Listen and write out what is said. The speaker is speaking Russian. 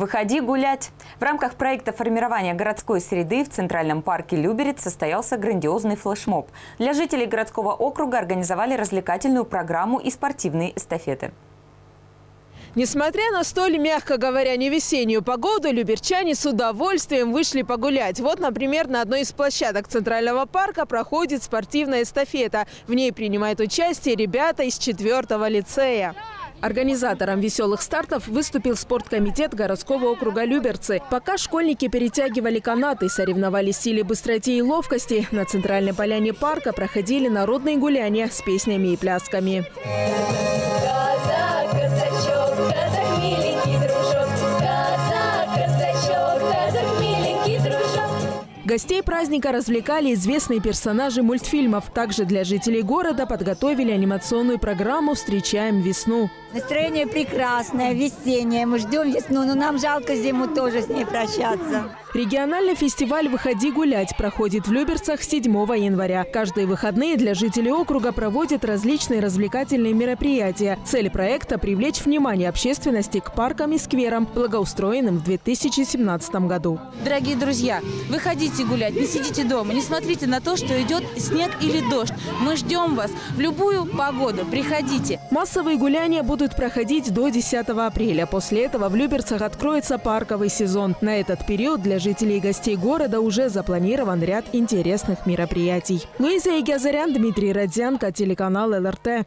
Выходи гулять! В рамках проекта формирования городской среды в Центральном парке Люберец состоялся грандиозный флешмоб. Для жителей городского округа организовали развлекательную программу и спортивные эстафеты. Несмотря на столь, мягко говоря, не весеннюю погоду, люберчане с удовольствием вышли погулять. Вот, например, на одной из площадок Центрального парка проходит спортивная эстафета. В ней принимают участие ребята из четвертого лицея. Организатором веселых стартов выступил спорткомитет городского округа Люберцы. Пока школьники перетягивали канаты, соревновались в силе быстроте и ловкости, на центральной поляне парка проходили народные гуляния с песнями и плясками. Гостей праздника развлекали известные персонажи мультфильмов. Также для жителей города подготовили анимационную программу «Встречаем весну». Настроение прекрасное, весеннее. Мы ждем весну, но нам жалко зиму тоже с ней прощаться. Региональный фестиваль «Выходи гулять» проходит в Люберцах 7 января. Каждые выходные для жителей округа проводят различные развлекательные мероприятия. Цель проекта – привлечь внимание общественности к паркам и скверам, благоустроенным в 2017 году. Дорогие друзья, выходите гулять, не сидите дома, не смотрите на то, что идет снег или дождь. Мы ждем вас в любую погоду. Приходите. Массовые гуляния будут проходить до 10 апреля. После этого в Люберцах откроется парковый сезон. На этот период для жителей и гостей города уже запланирован ряд интересных мероприятий. Луиза Игазарян, Дмитрий Родзянко, телеканал ЛРТ.